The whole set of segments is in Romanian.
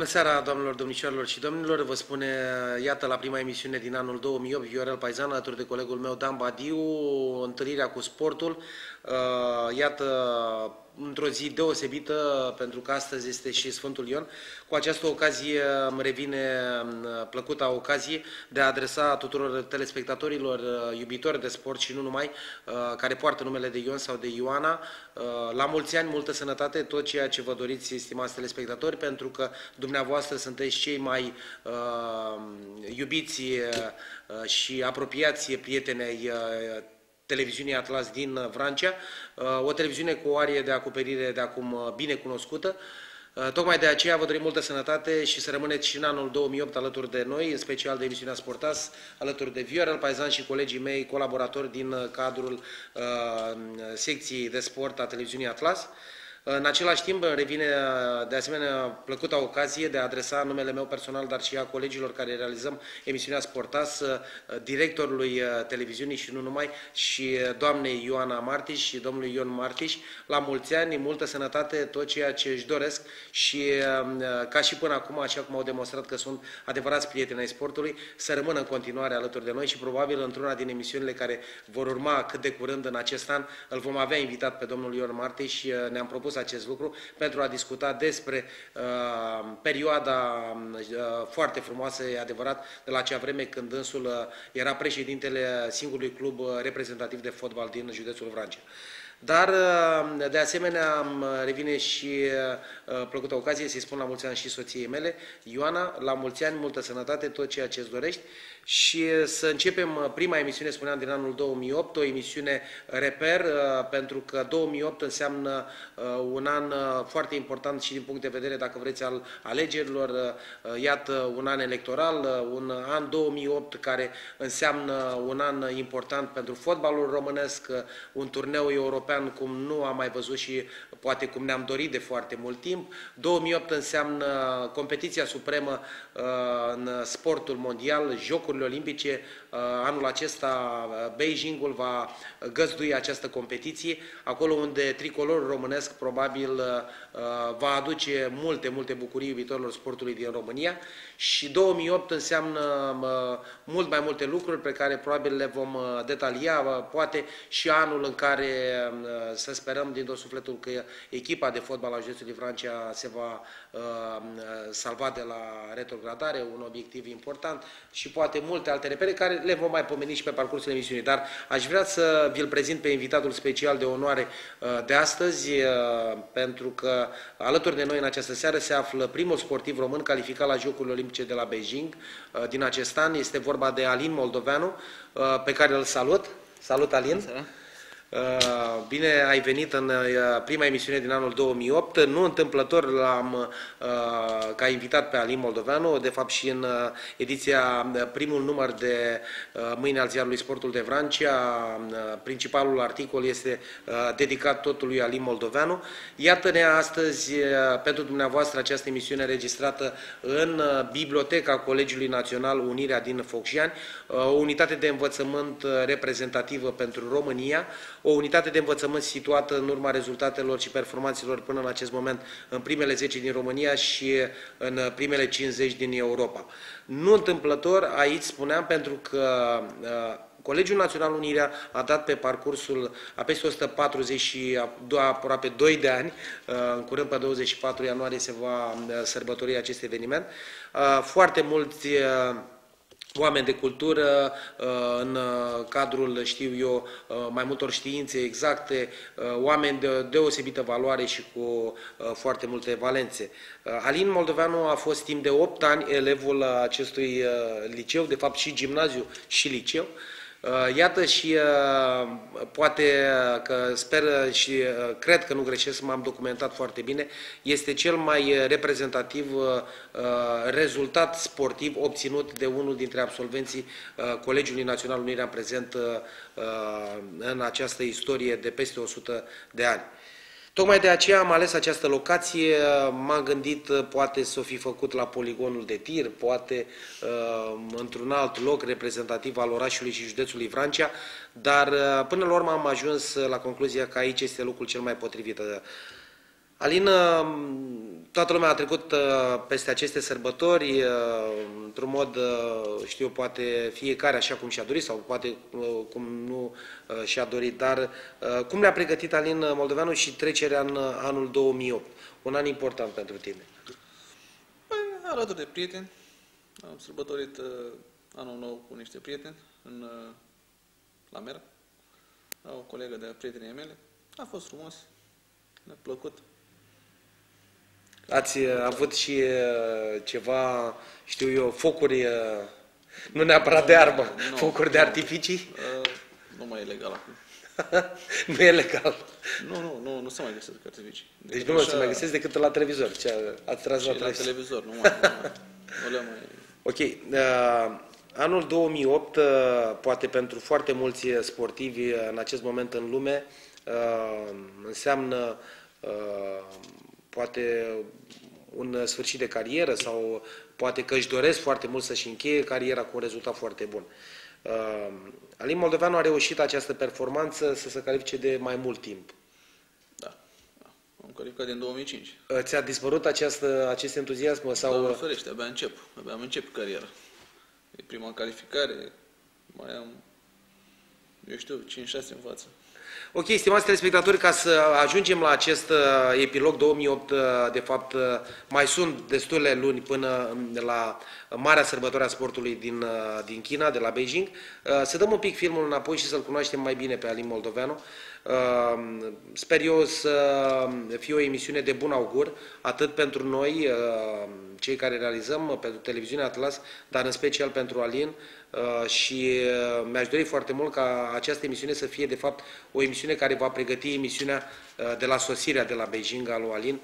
Bună seara, doamnelor, domnișoarelor și domnilor. Vă spune, iată, la prima emisiune din anul 2008, Viorel Paizan, alături de colegul meu, Dan Badiu, întâlnirea cu sportul. Uh, iată, într-o zi deosebită, pentru că astăzi este și Sfântul Ion. Cu această ocazie îmi revine plăcuta ocazie de a adresa tuturor telespectatorilor uh, iubitori de sport și nu numai, uh, care poartă numele de Ion sau de Ioana. La mulți ani, multă sănătate, tot ceea ce vă doriți, stimați telespectatori, pentru că dumneavoastră sunteți cei mai uh, iubiți uh, și apropiați prietenei uh, televiziunii Atlas din uh, Vrancea, uh, o televiziune cu o arie de acoperire de acum uh, bine cunoscută. Tocmai de aceea vă dorim multă sănătate și să rămâneți și în anul 2008 alături de noi, în special de emisiunea Sportas, alături de Viorel Paizan și colegii mei, colaboratori din cadrul uh, secției de sport a televiziunii Atlas. În același timp, revine de asemenea plăcuta ocazie de a adresa numele meu personal, dar și a colegilor care realizăm emisiunea Sportas, directorului televiziunii și nu numai, și doamnei Ioana Martiș și domnului Ion Martiș, la mulți ani, multă sănătate, tot ceea ce își doresc și ca și până acum, așa cum au demonstrat că sunt adevărați prieteni ai sportului, să rămână în continuare alături de noi și probabil într-una din emisiunile care vor urma cât de curând în acest an, îl vom avea invitat pe domnul Ion Martiș și ne-am propus propus acest lucru pentru a discuta despre uh, perioada uh, foarte frumoasă, e adevărat, de la acea vreme când însul uh, era președintele singurului club uh, reprezentativ de fotbal din județul Vrancea. Dar, uh, de asemenea, revine și uh, plăcută ocazie să-i spun la mulți ani și soției mele, Ioana, la mulți ani, multă sănătate, tot ceea ce îți dorești și să începem uh, prima emisiune, spuneam, din anul 2008, o emisiune reper, pentru că 2008 înseamnă un an foarte important și din punct de vedere, dacă vreți, al alegerilor. Iată, un an electoral, un an 2008 care înseamnă un an important pentru fotbalul românesc, un turneu european european cum nu am mai văzut și poate cum ne-am dorit de foarte mult timp. 2008 înseamnă competiția supremă uh, în sportul mondial, Jocurile Olimpice. Uh, anul acesta uh, Beijingul va găzdui această competiție, acolo unde tricolorul românesc probabil va aduce multe, multe bucurii iubitorilor sportului din România și 2008 înseamnă mult mai multe lucruri pe care probabil le vom detalia, poate și anul în care să sperăm din tot sufletul că echipa de fotbal a județului Vrancea se va uh, salva de la retrogradare, un obiectiv important și poate multe alte repere care le vom mai pomeni și pe parcursul emisiunii. Dar aș vrea să vi-l prezint pe invitatul special de onoare uh, de astăzi, uh, pentru că alături de noi în această seară se află primul sportiv român calificat la Jocurile Olimpice de la Beijing uh, din acest an. Este vorba de Alin Moldoveanu, uh, pe care îl salut. Salut, Alin! Bună Uh, bine ai venit în uh, prima emisiune din anul 2008. Nu întâmplător l-am uh, ca invitat pe Alin Moldoveanu, de fapt și în ediția, primul număr de mâine al ziarului Sportul de Vrancea, principalul articol este dedicat tot lui Alin Moldoveanu. Iată-ne astăzi pentru dumneavoastră această emisiune registrată în Biblioteca Colegiului Național Unirea din Focșani, o unitate de învățământ reprezentativă pentru România, o unitate de învățământ situată în urma rezultatelor și performanțelor până în acest moment în primele 10 din România și în primele 50 din Europa. Nu întâmplător, aici spuneam, pentru că uh, Colegiul Național Unirea a dat pe parcursul a peste 140 și aproape 2 de ani, uh, în curând pe 24 ianuarie se va uh, sărbători acest eveniment, foarte mulți oameni de cultură uh, în uh, cadrul, știu eu, uh, mai multor științe exacte, oameni de deosebită valoare și cu foarte multe valențe. Alin Moldoveanu a fost timp de 8 ani elevul acestui liceu, de fapt și gimnaziu și liceu, Uh, iată și uh, poate că sper și uh, cred că nu greșesc, m-am documentat foarte bine, este cel mai reprezentativ rezultat sportiv obținut de unul dintre absolvenții Colegiului Național Unirea în prezent în această istorie de peste 100 de ani. Tocmai de aceea am ales această locație, m-am gândit poate să o fi făcut la poligonul de tir, poate uh, într-un alt loc reprezentativ al orașului și județului Vrancea, dar uh, până la urmă am ajuns la concluzia că aici este locul cel mai potrivit. Alin, toată lumea a trecut uh, peste aceste sărbători uh, într-un mod, uh, știu, poate fiecare așa cum și-a dorit sau poate cum nu și-a dorit, dar cum ne-a pregătit Alin Moldoveanu și trecerea în anul 2008? Un an important pentru tine. Păi, alături de prieteni. Am sărbătorit anul nou cu niște prieteni în, la Mera. O colegă de prietenii mele. A fost frumos, ne-a plăcut. Ați uh, avut și uh, ceva, știu eu, focuri, uh, nu neapărat de armă, nu, focuri nu, de artificii? Nu mai e legal acum. nu e legal. Nu, nu, nu, nu se mai găsesc artificii. Deci nu așa... se mai găsesc decât la televizor. Ce ați tras la, la televizor. nu mai, nu, mai, nu le mai... Ok. Uh, anul 2008, uh, poate pentru foarte mulți sportivi în acest moment în lume, uh, înseamnă uh, poate un sfârșit de carieră sau poate că își doresc foarte mult să-și încheie cariera cu un rezultat foarte bun. Uh, Alin Moldoveanu a reușit această performanță să se califice de mai mult timp. Da, am calificat din 2005. Uh, ți-a dispărut această, acest entuziasm? Sau... Da, ferește, abia încep, abia am încep cariera. E prima calificare, mai am, eu știu, 5-6 în față. Ok, stimați telespectatori, ca să ajungem la acest uh, epilog 2008, uh, de fapt, uh, mai sunt destule luni până la marea sărbătoare a sportului din, din China, de la Beijing. Să dăm un pic filmul înapoi și să-l cunoaștem mai bine pe Alin Moldoveanu. Sper eu să fie o emisiune de bun augur, atât pentru noi, cei care realizăm, pentru televiziunea Atlas, dar în special pentru Alin, Uh, și uh, mi-aș dori foarte mult ca această emisiune să fie, de fapt, o emisiune care va pregăti emisiunea uh, de la sosirea de la Beijing al lui Alin,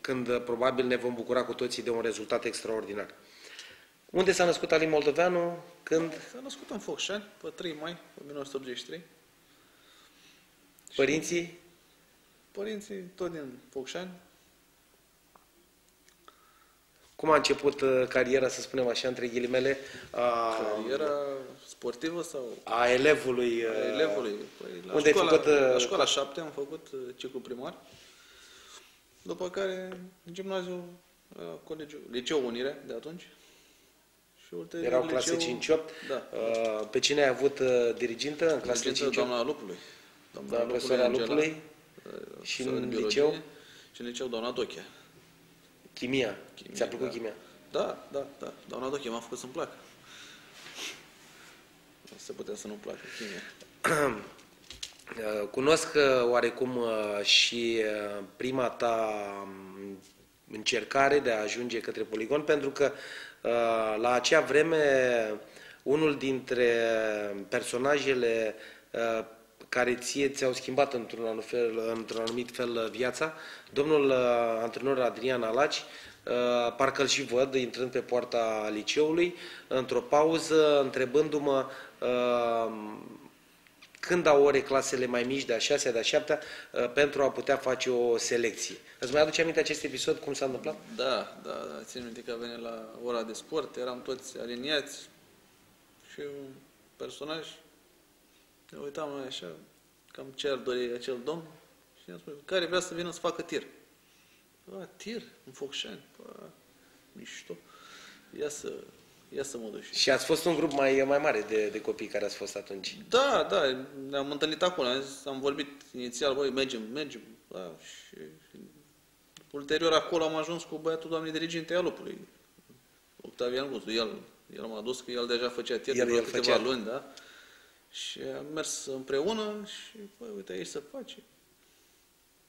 când probabil ne vom bucura cu toții de un rezultat extraordinar. Unde s-a născut Alin Moldoveanu? Când? S-a născut în Focșani, pe 3 mai 1983. Părinții? Părinții tot din Focșani, cum a început uh, cariera, să spunem așa, între ghilimele? A, cariera sportivă sau? A elevului. A uh, elevului. Păi, la, unde școala, ai făcut, uh, la școala 7 am făcut ciclu primar. După care, în gimnaziu, colegiul, liceu Unire de atunci. Și ulterior, Erau clase 5-8. Da. Pe cine ai avut dirigintă în clase 5-8? Doamna Lupului. Doamna, doamna profesoara Lupului. Și în liceu? Și în liceu doamna Dochea. Chimia. chimia Ți-a plăcut da. chimia? Da, da, da. Doamna Doche m-a făcut să-mi placă. Nu se putea să nu placă chimia. Cunosc uh, oarecum uh, și uh, prima ta um, încercare de a ajunge către poligon, pentru că la acea vreme unul dintre personajele care ție ți-au schimbat într-un anumit, fel, într anumit fel viața. Domnul uh, antrenor Adrian Alaci, uh, parcă îl și văd intrând pe poarta liceului, într-o pauză, întrebându-mă uh, când au ore clasele mai mici, de a șasea, de a șaptea, pentru a putea face o selecție. Îți mai aduce aminte acest episod, cum s-a întâmplat? Da, da, da. Țin minte că a venit la ora de sport, eram toți aliniați și un personaj ne uitam noi așa, cam ce ar dori acel domn și ne spune, care vrea să vină să facă tir. A, tir, în Focșani, a, mișto. Ia să, ia să mă duc. Și ați fost un grup mai, mai mare de, de copii care ați fost atunci. Da, da, ne-am întâlnit acolo, am, zis, am vorbit inițial, voi mergem, mergem. Da, și, și ulterior acolo am ajuns cu băiatul doamnei diriginte a lupului, Octavian Gustu. El, el m-a dus că el deja făcea tir el, de el câteva făcea. luni, da? Și am mers împreună și, păi, uite, aici se face.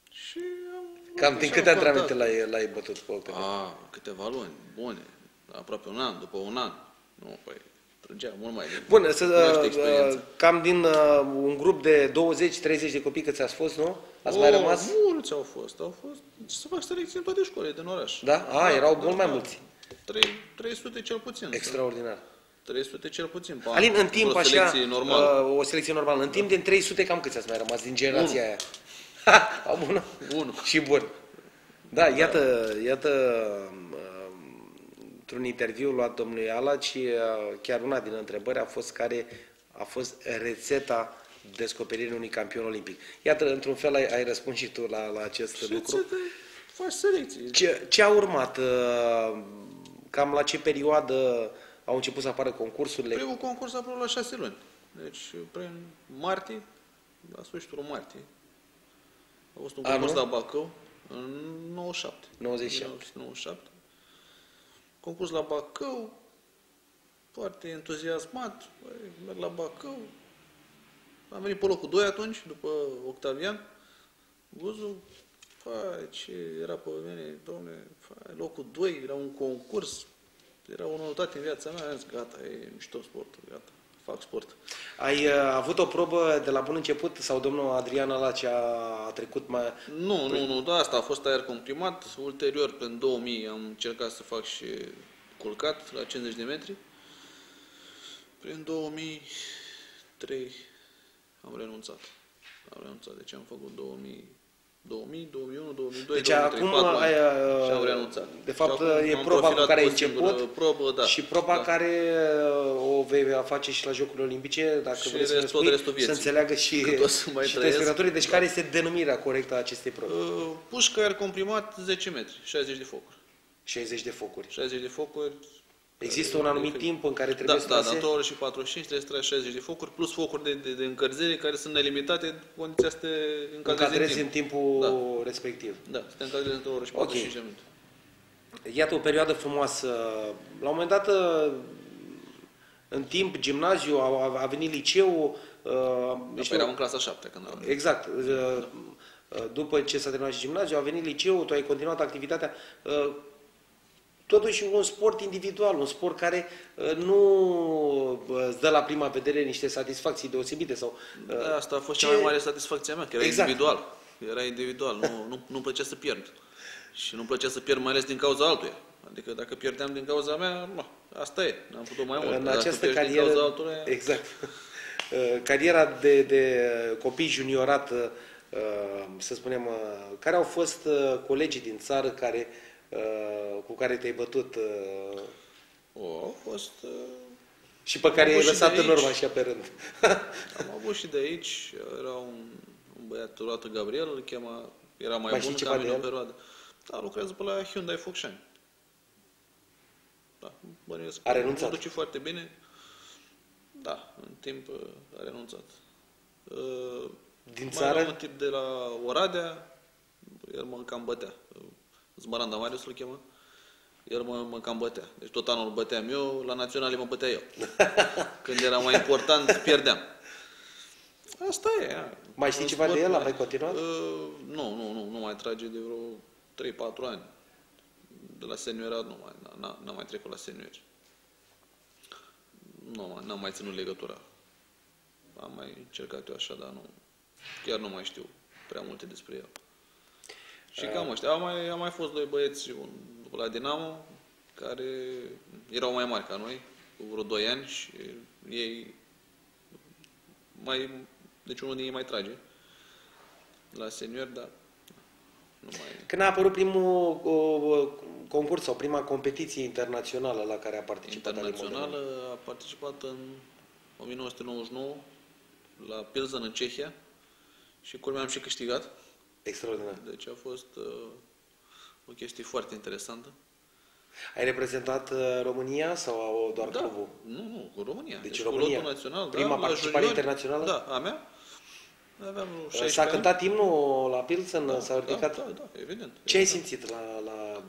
Și am... Cam din câte antrenamente l-ai, l-ai bătut pe A, câteva luni, bune. Aproape un an, după un an. Nu, păi, trăgea mult mai bine. Bun, să, uh, cam din uh, un grup de 20-30 de copii câți ați fost, nu? Ați o, mai rămas? Mulți au fost, au fost. Să fac selecție în toate școlile din oraș. Da? A, da, erau da, mult da, mai mulți. 3, 300 cel puțin. Extraordinar. 300 cel puțin. Alin, în timp, așa, selecție normală. Uh, o selecție normală, în timp din 300, cam câți ați mai rămas din generația Unu. aia? Ha, bună. Unu. Și bun. Da, iată, iată uh, într-un interviu luat domnului Alaci, uh, chiar una din întrebări a fost care a fost rețeta descoperirii unui campion olimpic. Iată, într-un fel ai, ai răspuns și tu la, la acest rețeta, lucru. faci selecție. Ce, ce a urmat? Uh, Cam la ce perioadă au început să apară concursurile? Primul concurs a apărut la șase luni. Deci, prin martie, la sfârșitul martie, a fost un Anul? concurs la Bacău în 97. 97. 97. Concurs la Bacău, foarte entuziasmat, băi, merg la Bacău. Am venit pe locul 2 atunci, după Octavian. Guzu, fai, ce era pe mine, domne, fai, locul 2, era un concurs, era o noutate în viața mea, am zis, gata, e mișto sportul, gata, fac sport. Ai uh, avut o probă de la bun început sau domnul Adrian Alace a trecut mai... Nu, nu, nu, da, asta a fost aer comprimat. Ulterior, prin 2000, am încercat să fac și culcat la 50 de metri. Prin 2003 am renunțat. Am renunțat, deci am făcut 2000, 2000 2001, 2002, Deci 2003, acum 4 ai, ani uh, și am renunțat. De fapt, Și acum e am proba cu profilat care ai pe o singură început Probă, da. și proba da. care uh, o vei face și la Jocurile Olimpice, dacă Și vreți să ne restul- spui, restul să vieții. înțeleagă și, Cât o să mai și trăiesc. telespectatorii. Deci Da. care este denumirea corectă a acestei probe? Uh, Pușcă aer comprimat 10 metri, 60 de focuri. 60 de focuri. 60 de focuri. Există un anumit timp în care trebuie da, să da, da, trase? 2 ore și 45 trebuie să tragi 60 de focuri, plus focuri de, de, de încălzire care sunt nelimitate, condiția să te încadrezi în încadrezi timp. în timpul Da. respectiv. Da, să te încadrezi într-o oră și Ok. 45 de minute. Iată o perioadă frumoasă. La un moment dat, uh, în timp, gimnaziu, a, a venit liceu. uh, Deci știu- eram în clasa 7 când am Exact. Uh, uh, După ce s-a terminat și gimnaziu, a venit liceu, tu ai continuat activitatea. Uh, Totuși un sport individual, un sport care uh, nu uh, îți dă la prima vedere niște satisfacții deosebite sau uh, Da, asta a fost ce- cea mai mare satisfacție a mea, că era Exact. individual. Era individual, nu, nu, nu-mi plăcea să pierd. Și nu-mi plăcea să pierd mai ales din cauza altuia. Adică dacă pierdeam din cauza mea, nu, asta e, n-am putut mai mult. în Dacă această pierzi din carieră, cauza altora, exact, Uh, cariera de, de copii juniorat, uh, să spunem, uh, care au fost uh, colegii din țară care, uh, cu care te-ai bătut uh, o, au fost... uh, și pe care Am ai avut și lăsat de în urmă aici. așa pe rând? Am avut și de aici, era un, un băiat luat Gabriel, îl chema, era mai, Mai bun știi ca ceva mine de o el? perioadă. Da, lucrează pe la Hyundai Focșani. Da, bănuiesc. A că renunțat. O duce foarte bine. Da, în timp uh, a renunțat. Uh, Din mai țară? Era un tip de la Oradea, el mă cam bătea. Uh, Zmăranda Marius îl chema. El mă, mă cam bătea. Deci tot anul îl băteam eu, la naționale mă bătea eu. Când era mai important, pierdeam. Asta e. a. Mai știi Un ceva sport de el? A mai- mai continuat? Uh, nu, nu, nu, nu mai trage de vreo 3-4 ani. De la seniorat nu mai, n-a, n-a mai trecut la seniori. Nu, mai- n-am mai ținut legătura. Am mai încercat eu așa, dar nu, chiar nu mai știu prea multe despre el. Și cam ăștia. Au mai, au mai fost doi băieți un, la Dinamo, care erau mai mari ca noi, cu vreo 2 ani și ei mai, deci unul din ei mai trage la senior, dar nu mai... Când a apărut primul uh, concurs sau prima competiție internațională la care a participat Ali Moldova? Internațională a participat în 1999 la Pilsen în Cehia și culmea am și câștigat. Extraordinar. Deci a fost uh, o chestie foarte interesantă. Ai reprezentat uh, România sau doar Da, clubul? nu, nu, cu România. Deci cu România. lotul național. Prima da, la participare juniori. internațională? Da, a mea. Aveam vreo 16 S-a ani. cântat imnul la Pilsen? Da, S-a ridicat? Da, da, da, evident. Ce ai evident. simțit la, la